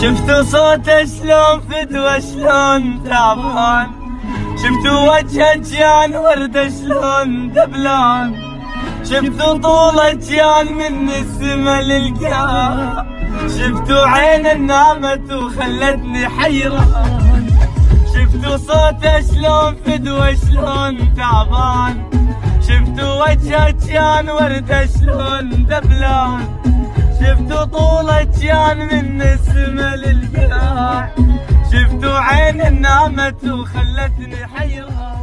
شفتوا صوته شلون فدوة شلون تعبان. شفتوا وجهه كان وردة شلون دبلان. شفتوا طوله كان من السما للقاع شفتوا عين نامت وخلتني حيران. شفتوا صوته شلون فدوة شلون تعبان. شفتوا وجهه كان وردة شلون دبلان. شفتوا طوله كان من السما للقاع شفتوا عين نامت وخلتني حيران.